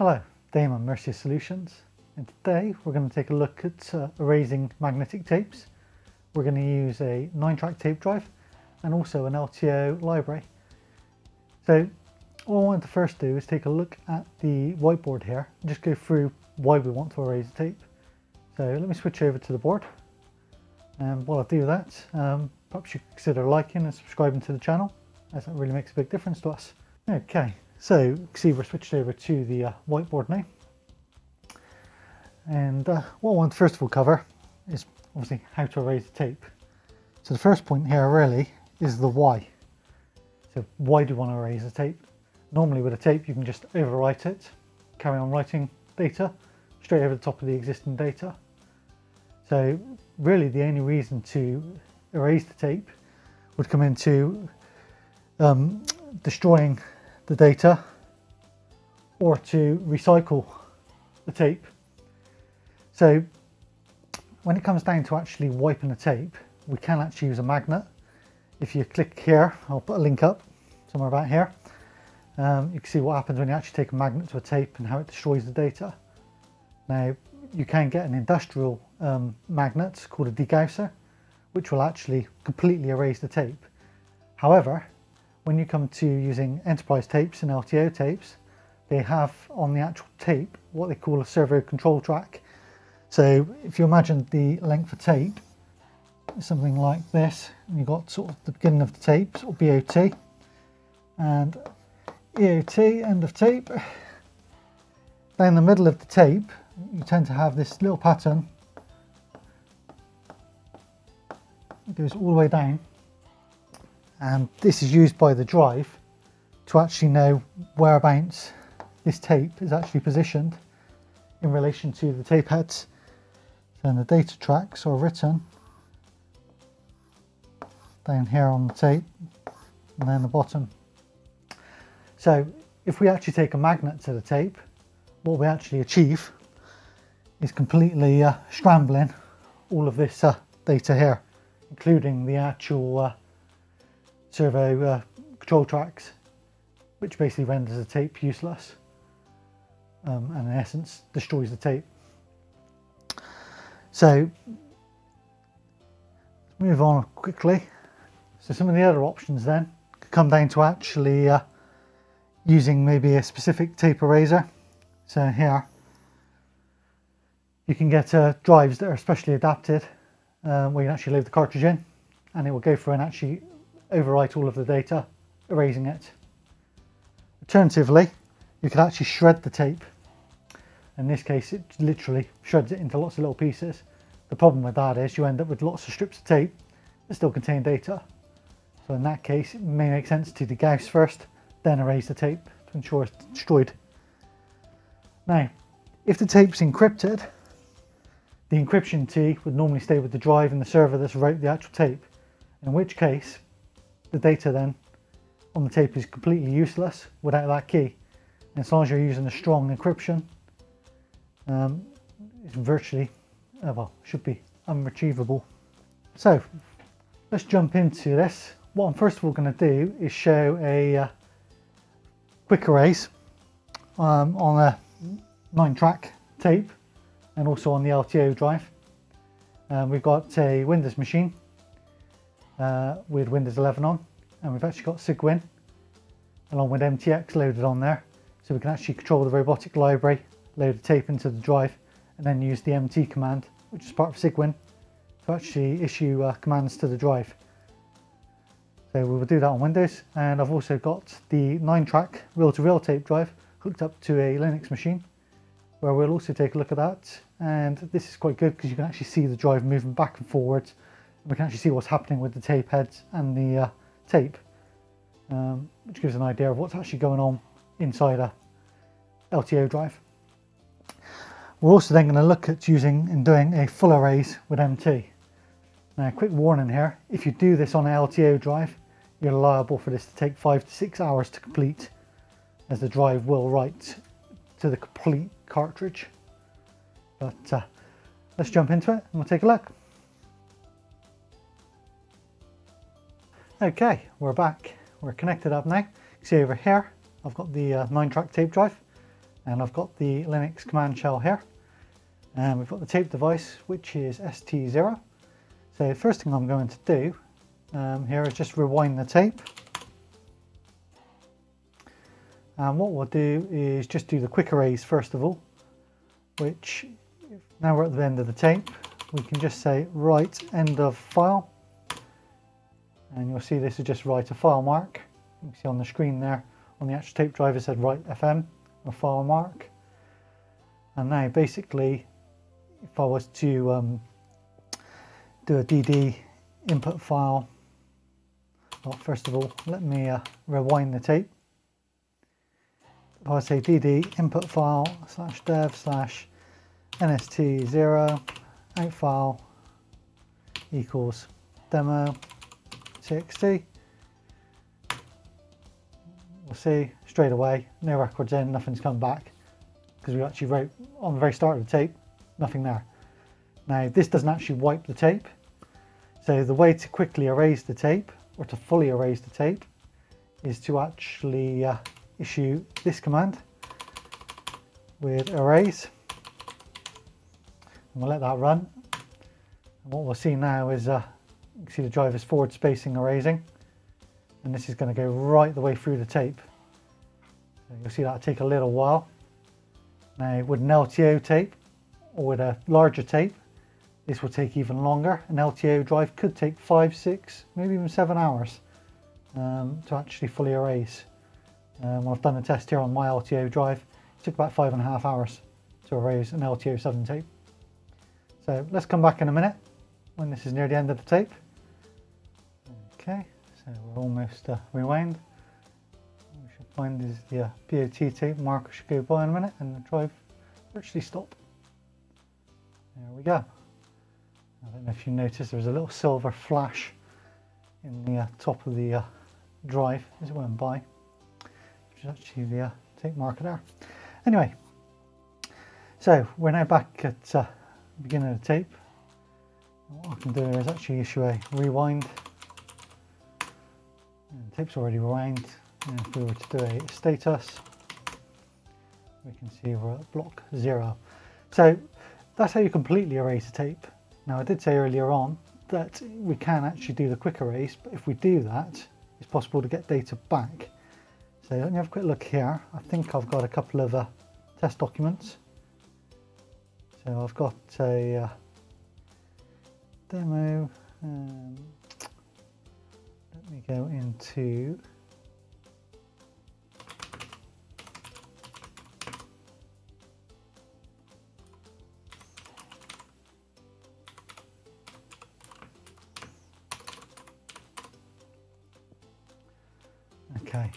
Hello, Damon Mercia Solutions and today we're going to take a look at uh, erasing magnetic tapes. We're going to use a 9-track tape drive and also an LTO library. So what I wanted to first do is take a look at the whiteboard here and just go through why we want to erase the tape. So let me switch over to the board and while I do that um, perhaps you consider liking and subscribing to the channel as that really makes a big difference to us. Okay, so see we're switched over to the uh, whiteboard now. And uh, what I want to first of all cover is obviously how to erase the tape. So the first point here really is the why. So why do you want to erase the tape? Normally with a tape you can just overwrite it, carry on writing data straight over the top of the existing data. So really the only reason to erase the tape would come into um, destroying the data or to recycle the tape. So when it comes down to actually wiping the tape, we can actually use a magnet. If you click here, I'll put a link up somewhere about here. Um, you can see what happens when you actually take a magnet to a tape and how it destroys the data. Now, you can get an industrial um, magnet called a degausser, which will actually completely erase the tape. However, when you come to using enterprise tapes and LTO tapes, they have on the actual tape what they call a servo control track. So if you imagine the length of tape, something like this, and you've got sort of the beginning of the tape, sort of BOT, and EOT, end of tape. Down the middle of the tape, you tend to have this little pattern. It goes all the way down and this is used by the drive to actually know whereabouts this tape is actually positioned in relation to the tape heads. So the data tracks are written down here on the tape and then the bottom. So if we actually take a magnet to the tape, what we actually achieve is completely uh, scrambling all of this uh, data here, including the actual uh, servo uh, control tracks, which basically renders the tape useless um, and in essence destroys the tape. So let's move on quickly. So some of the other options then come down to actually uh, using maybe a specific tape eraser. So here you can get uh, drives that are specially adapted uh, where you can actually leave the cartridge in and it will go through and actually overwrite all of the data, erasing it. Alternatively, you could actually shred the tape. In this case, it literally shreds it into lots of little pieces. The problem with that is you end up with lots of strips of tape that still contain data. So in that case, it may make sense to degauss first, then erase the tape to ensure it's destroyed. Now, if the tape's encrypted, the encryption key would normally stay with the drive and the server that's wrote the actual tape, in which case the data then on the tape is completely useless without that key. And as long as you're using a strong encryption, um, it's virtually, uh, well, should be unretrievable. So let's jump into this. What I'm first of all going to do is show a uh, quick erase um, on a 9 track tape and also on the LTO drive. Um, we've got a Windows machine uh, with Windows 11 on and we've actually got Cygwin along with MTX loaded on there so we can actually control the robotic library, load the tape into the drive and then use the MT command which is part of Cygwin to actually issue uh, commands to the drive. So we will do that on Windows and I've also got the 9 track reel-to-reel tape drive hooked up to a Linux machine where we'll also take a look at that and this is quite good because you can actually see the drive moving back and forwards we can actually see what's happening with the tape heads and the uh, tape, um, which gives an idea of what's actually going on inside a LTO drive. We're also then going to look at using and doing a full erase with MT. Now, quick warning here, if you do this on an LTO drive, you're liable for this to take five to six hours to complete, as the drive will write to the complete cartridge. But uh, let's jump into it and we'll take a look. Okay, we're back. We're connected up now. See over here, I've got the uh, 9 track tape drive And I've got the Linux command shell here. And we've got the tape device, which is ST0. So the first thing I'm going to do um, here is just rewind the tape. And what we'll do is just do the quick erase first of all, which now we're at the end of the tape, we can just say write end of file. And you'll see this is just write a file mark. You can see on the screen there, on the actual tape drive it said write FM, a file mark. And now basically, if I was to um, do a DD input file, well, first of all, let me uh, rewind the tape if I say dd input file slash dev slash nst0 out file equals demo txt we'll see straight away. No records in nothing's come back. Because we actually wrote on the very start of the tape nothing there. Now this doesn't actually wipe the tape. So the way to quickly erase the tape or to fully erase the tape is to actually uh, issue this command with erase. And we'll let that run. And what we'll see now is uh, you can see the driver's forward spacing erasing and this is going to go right the way through the tape you'll see that'll take a little while now with an LTO tape or with a larger tape this will take even longer an LTO drive could take five six maybe even seven hours um, to actually fully erase um, I've done a test here on my LTO drive. It took about five and a half hours to erase an LTO 7 tape. So let's come back in a minute when this is near the end of the tape. Okay, so we're almost uh, rewind. We should find is the uh, tape marker should go by in a minute and the drive virtually stop. There we go. I don't know if you noticed there's a little silver flash in the uh, top of the uh, drive as it went by which is actually the uh, tape marker there. Anyway, so we're now back at uh, the beginning of the tape. What I can do is actually issue a rewind. And tape's already rewind. And if we were to do a status, we can see we're at block zero. So that's how you completely erase a tape. Now I did say earlier on that we can actually do the quick erase, but if we do that, it's possible to get data back. So let me have a quick look here. I think I've got a couple of uh, test documents. So I've got a uh, demo. Um, me go into Okay.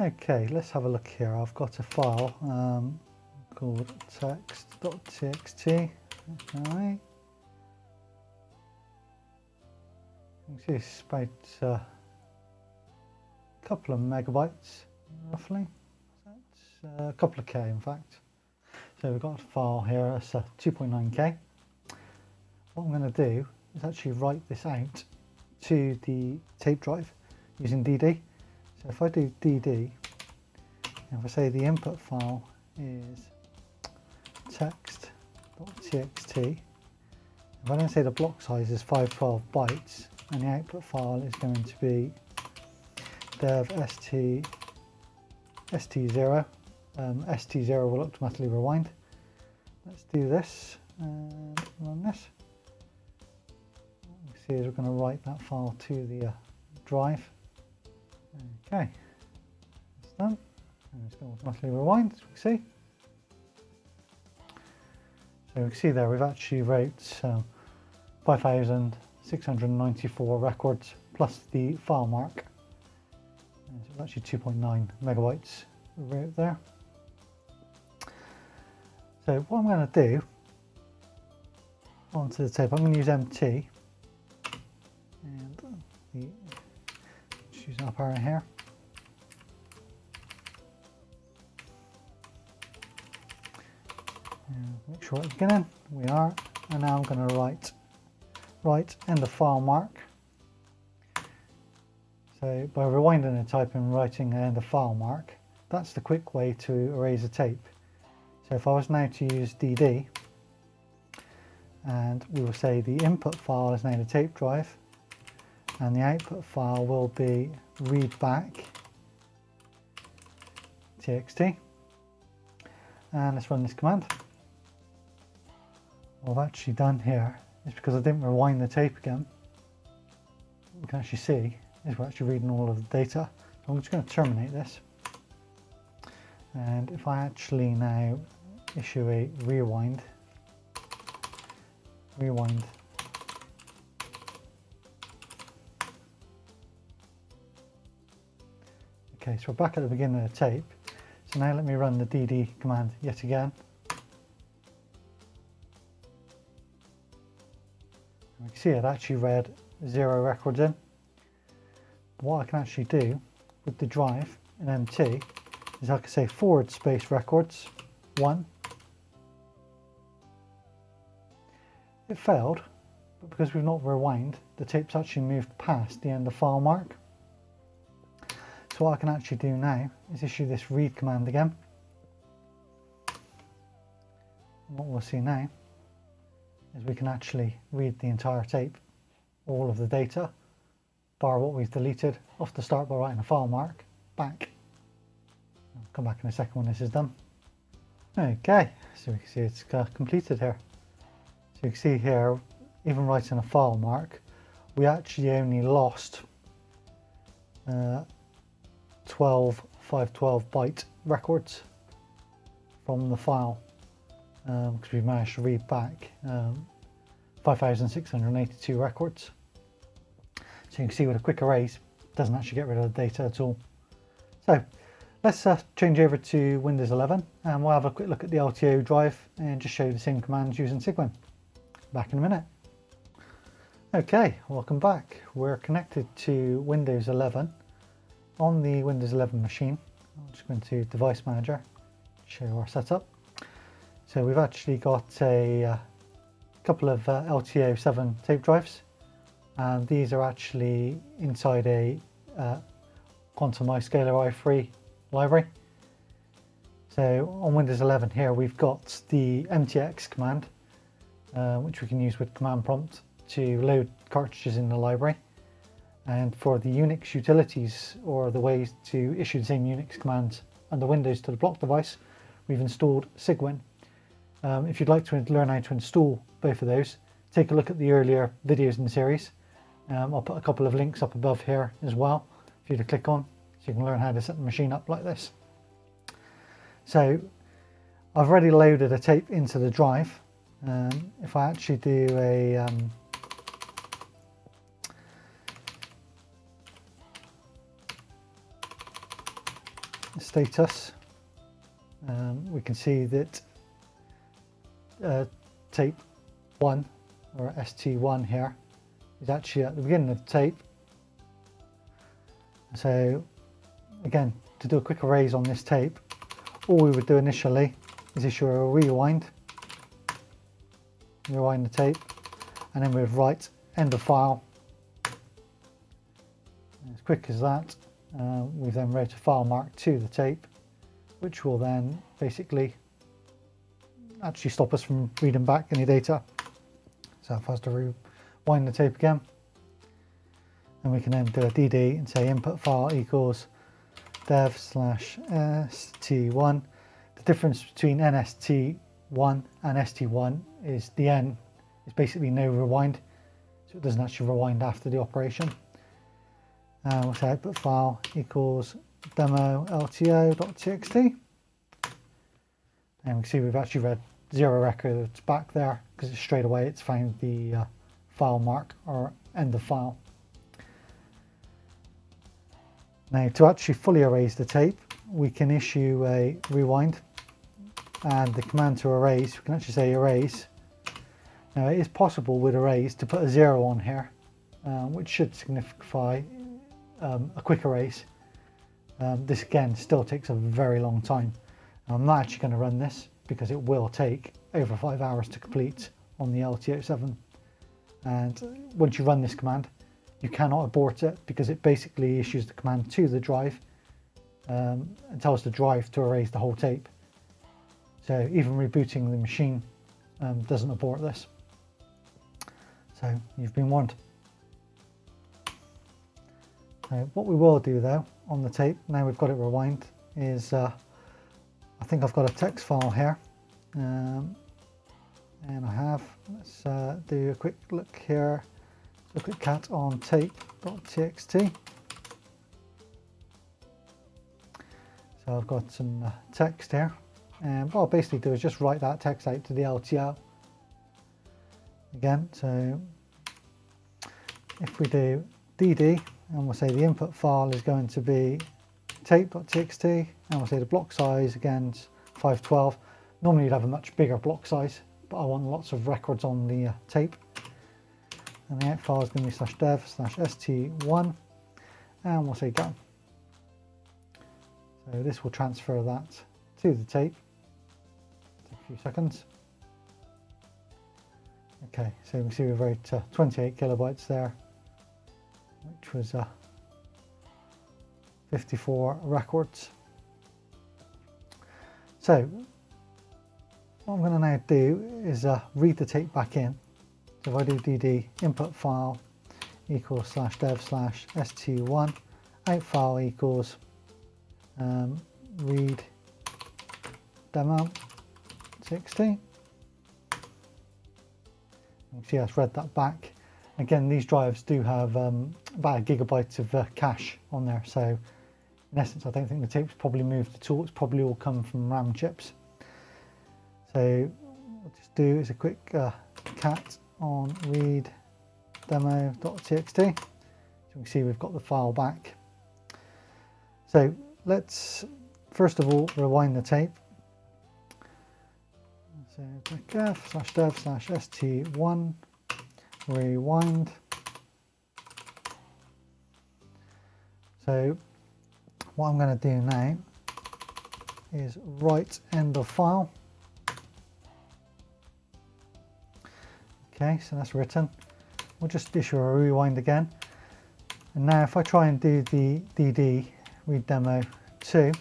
Okay, let's have a look here. I've got a file um, called text.txt. Okay. It's about uh, a couple of megabytes, roughly. That's uh, a couple of K, in fact. So we've got a file here, that's a 2.9K. What I'm going to do is actually write this out to the tape drive using DD. So if I do DD, if I say the input file is text.txt, if I then say the block size is 512 bytes, and the output file is going to be dev st st0 um, st0 will automatically rewind. Let's do this and run this. What we see is we're going to write that file to the uh, drive. Okay. That's done and it's going to automatically rewind as we see. So you can see there we've actually wrote um, 5000 694 records plus the file mark. And so actually 2.9 megabytes right there. So what I'm going to do onto the tape, I'm going to use MT and the choose our up arrow here. And make sure it's getting in. We are, and now I'm going to write write and the file mark. So by rewinding and typing writing end of file mark, that's the quick way to erase a tape. So if I was now to use DD, and we will say the input file is now the tape drive, and the output file will be readback txt. And let's run this command. What I've actually done here is because I didn't rewind the tape again, What we can actually see is we're actually reading all of the data. So I'm just going to terminate this. And if I actually now issue a rewind, rewind Okay, so we're back at the beginning of the tape. So now let me run the DD command yet again. See it actually read zero records in. What I can actually do with the drive in MT is I can say forward space records one. It failed, but because we've not rewind, the tape's actually moved past the end of file mark. So what I can actually do now is issue this read command again. what we'll see now is we can actually read the entire tape, all of the data, bar what we've deleted, off the start by writing a file mark, back. I'll come back in a second when this is done. Okay, so we can see it's uh, completed here. So you can see here, even writing a file mark, we actually only lost uh, 12 512 byte records from the file because um, we've managed to read back um, 5682 records. So you can see with a quick erase it doesn't actually get rid of the data at all. So let's uh, change over to Windows 11 and we'll have a quick look at the LTO drive and just show you the same commands using Cygwin. Back in a minute. Okay, welcome back. We're connected to Windows 11 on the Windows 11 machine. I'm just going to Device Manager, show our setup. So we've actually got a uh, couple of uh, LTO7 tape drives and these are actually inside a uh, Quantum iScaler i3 library. So on Windows 11 here we've got the MTX command uh, which we can use with command prompt to load cartridges in the library and for the Unix utilities or the ways to issue the same Unix commands under Windows to the block device, we've installed Cygwin. Um, if you'd like to learn how to install both of those, take a look at the earlier videos in the series. Um, I'll put a couple of links up above here as well for you to click on so you can learn how to set the machine up like this. So I've already loaded a tape into the drive. Um, if I actually do a um, status, um, we can see that uh, tape 1 or ST1 here is actually at the beginning of the tape. So again, to do a quick erase on this tape, all we would do initially is issue a rewind, rewind the tape, and then we'd write end of file. As quick as that, uh, we've then wrote a file mark to the tape, which will then basically actually stop us from reading back any data. So if I was to rewind the tape again, and we can then do a DD and say input file equals dev slash st1. The difference between nst1 and st1 is the n is basically no rewind, so it doesn't actually rewind after the operation and we'll say output file equals demo lto.txt and we can see we've actually read zero records back there because straight away it's found the uh, file mark or end of file. Now to actually fully erase the tape we can issue a rewind and the command to erase we can actually say erase. Now it is possible with erase to put a zero on here uh, which should signify um, a quick erase. Um, this again still takes a very long time. I'm not actually going to run this because it will take over five hours to complete on the LTO7 and once you run this command you cannot abort it because it basically issues the command to the drive um, it tells the drive to erase the whole tape. So even rebooting the machine um, doesn't abort this. So you've been warned. So what we will do though on the tape, now we've got it rewind, is uh, think I've got a text file here. Um, and I have, let's uh, do a quick look here, look at cat on tape.txt. So I've got some uh, text here and what I'll basically do is just write that text out to the LTO again so if we do dd and we'll say the input file is going to be tape.txt and we'll say the block size again 512 normally you'd have a much bigger block size but I want lots of records on the uh, tape. And the out file is going to be slash dev slash st1 and we'll say go so this will transfer that to the tape. Take a few seconds. Okay so can see we've wrote uh, 28 kilobytes there which was uh, 54 records. So what I'm going to now do is uh, read the tape back in. So if I do dd input file equals slash dev slash st1 out file equals um, read demo 60. You see I've read that back Again, these drives do have um, about a gigabyte of uh, cache on there. So in essence, I don't think the tape's probably moved at all. It's probably all come from RAM chips. So what I'll just do is a quick uh, cat on read demo.txt. So you can see we've got the file back. So let's first of all rewind the tape. So f slash dev slash st1 rewind. So what I'm going to do now is write end of file. Okay, so that's written. We'll just issue a rewind again. And now if I try and do the DD read demo 2,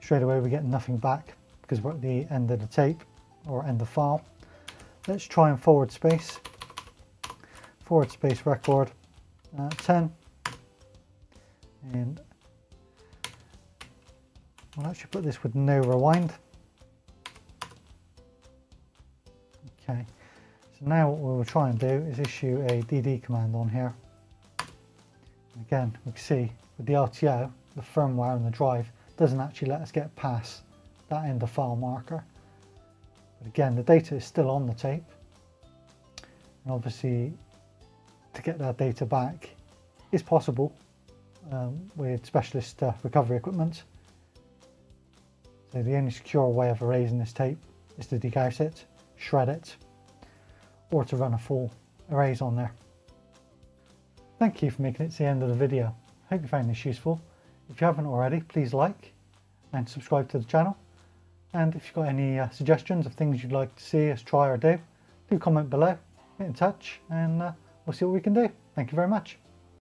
straight away we get nothing back because we're at the end of the tape or end of file. Let's try and forward space. Forward space record uh, 10. And we'll actually put this with no rewind. Okay, so now what we'll try and do is issue a DD command on here. Again, we can see with the LTO, the firmware and the drive doesn't actually let us get past that end of file marker. But again, the data is still on the tape. And obviously, to get that data back is possible um, with specialist uh, recovery equipment. So the only secure way of erasing this tape is to degauss it, shred it, or to run a full erase on there. Thank you for making it to the end of the video. Hope you found this useful. If you haven't already, please like and subscribe to the channel. And if you've got any uh, suggestions of things you'd like to see us try or do, do comment below, get in touch, and uh, we'll see what we can do. Thank you very much.